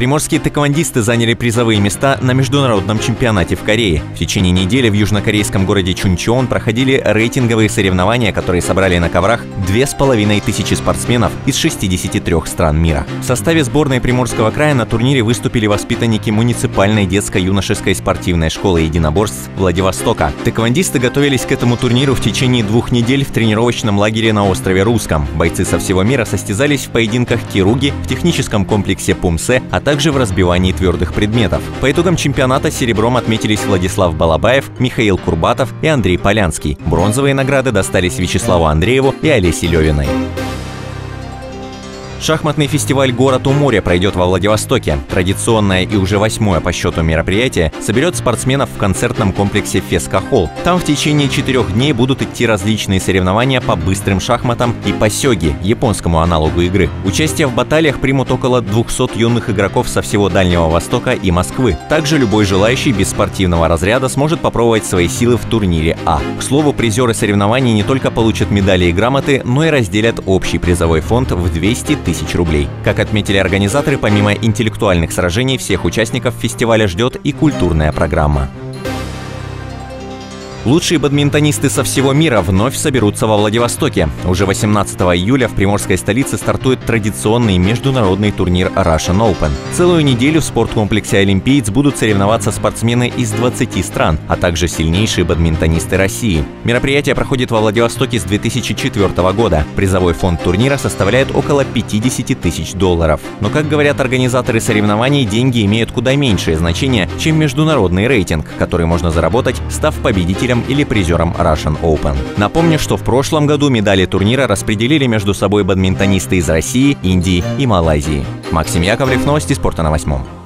Приморские тэквондисты заняли призовые места на международном чемпионате в Корее. В течение недели в южнокорейском городе Чунчон проходили рейтинговые соревнования, которые собрали на коврах две с половиной тысячи спортсменов из 63 стран мира. В составе сборной Приморского края на турнире выступили воспитанники муниципальной детско-юношеской спортивной школы единоборств Владивостока. Тэквондисты готовились к этому турниру в течение двух недель в тренировочном лагере на острове Русском. Бойцы со всего мира состязались в поединках Кируги, в техническом комплексе Пумсе, а также в разбивании твердых предметов. По итогам чемпионата серебром отметились Владислав Балабаев, Михаил Курбатов и Андрей Полянский. Бронзовые награды достались Вячеславу Андрееву и Олесе Левиной. Шахматный фестиваль «Город у моря» пройдет во Владивостоке. Традиционное и уже восьмое по счету мероприятие соберет спортсменов в концертном комплексе «Феска Холл». Там в течение четырех дней будут идти различные соревнования по быстрым шахматам и по сёги, японскому аналогу игры. Участие в баталиях примут около 200 юных игроков со всего Дальнего Востока и Москвы. Также любой желающий без спортивного разряда сможет попробовать свои силы в турнире А. К слову, призеры соревнований не только получат медали и грамоты, но и разделят общий призовой фонд в 200 тысяч тысяч рублей. Как отметили организаторы, помимо интеллектуальных сражений, всех участников фестиваля ждет и культурная программа. Лучшие бадминтонисты со всего мира вновь соберутся во Владивостоке. Уже 18 июля в приморской столице стартует традиционный международный турнир Russian Open. Целую неделю в спорткомплексе «Олимпиец» будут соревноваться спортсмены из 20 стран, а также сильнейшие бадминтонисты России. Мероприятие проходит во Владивостоке с 2004 года. Призовой фонд турнира составляет около 50 тысяч долларов. Но, как говорят организаторы соревнований, деньги имеют куда меньшее значение, чем международный рейтинг, который можно заработать, став победителем победителем или призером Russian Open. Напомню, что в прошлом году медали турнира распределили между собой бадминтонисты из России, Индии и Малайзии. Максим Яковлев, новости спорта на восьмом.